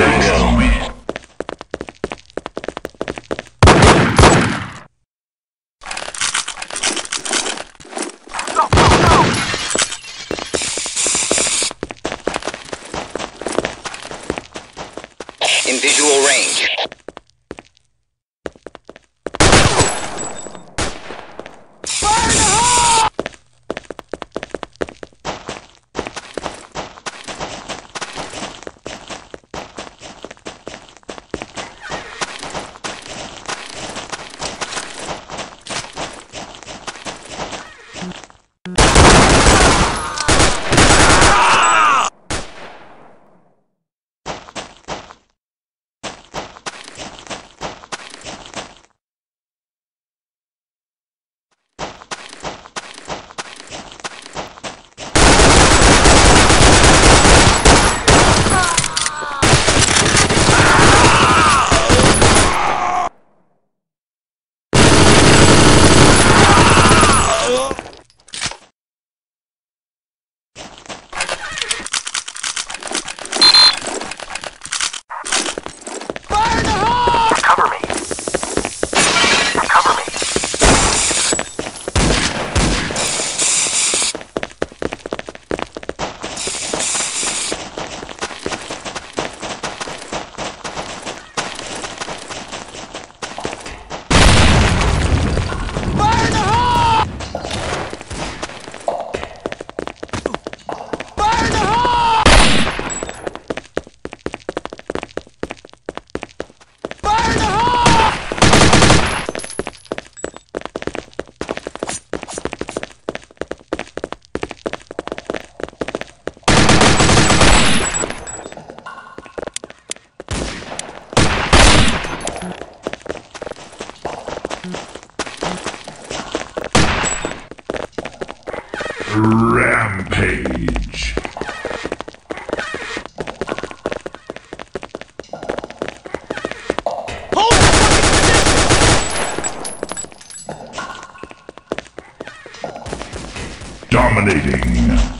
Domination. Dominating.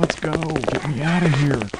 Let's go. Get me out of here.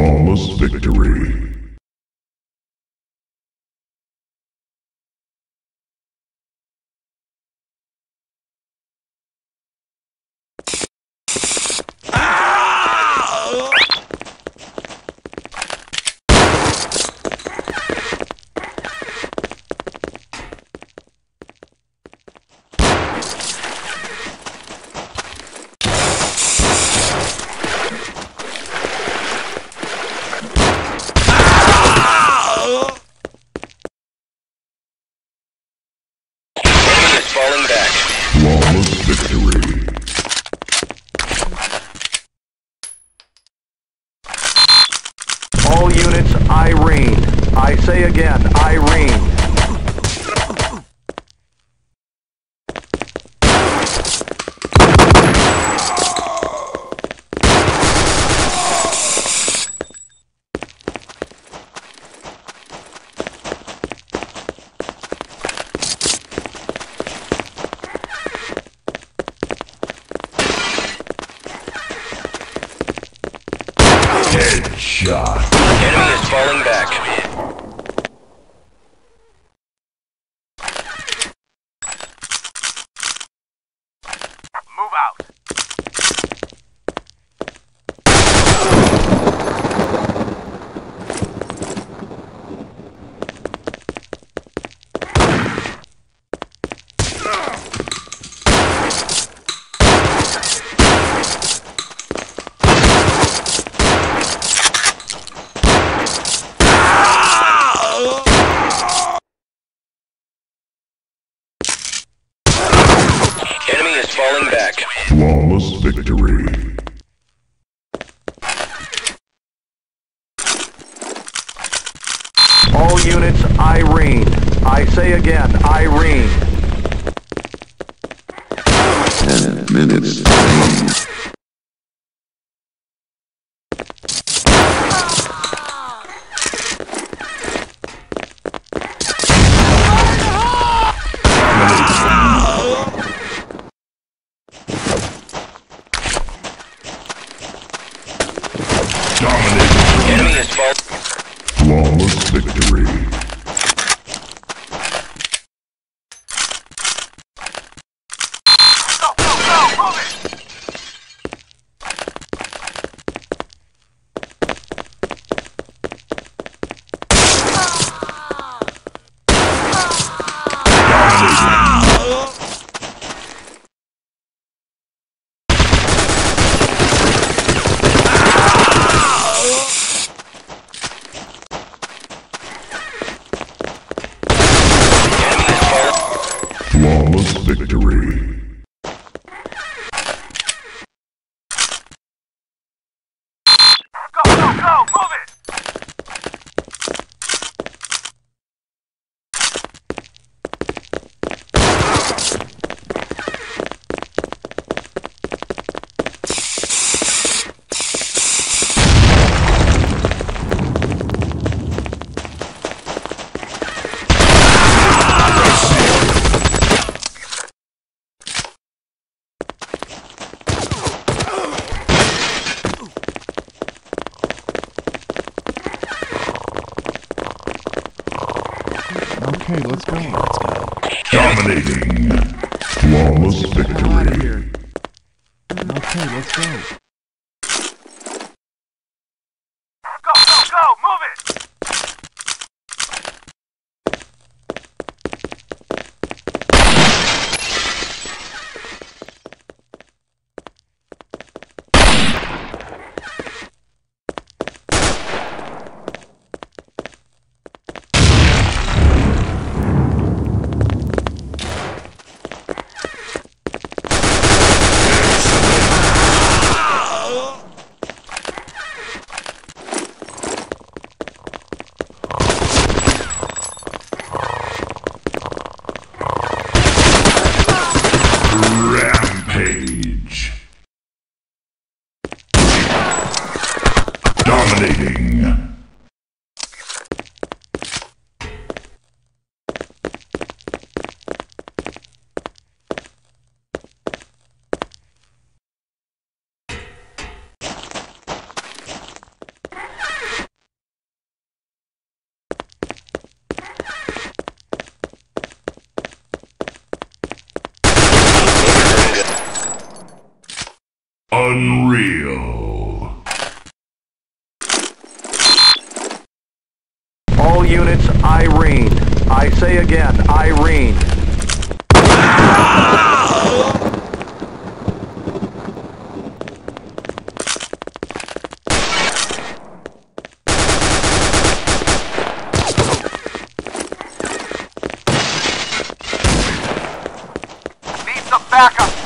flawless victory. Flawless victory. All units, Irene. I say again, Irene. Ten minutes. 12. go!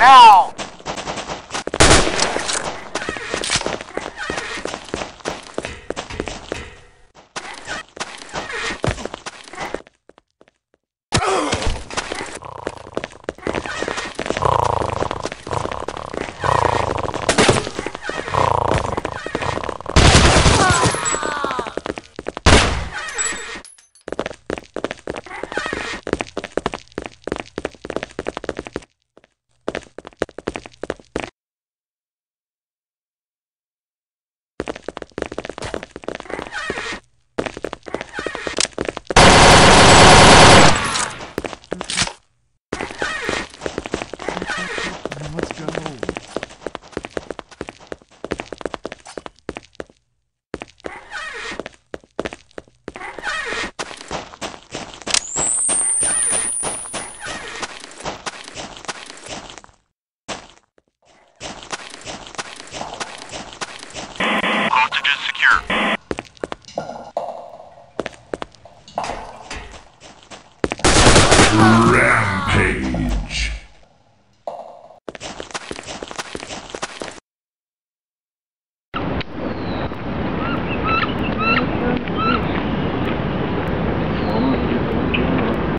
Now!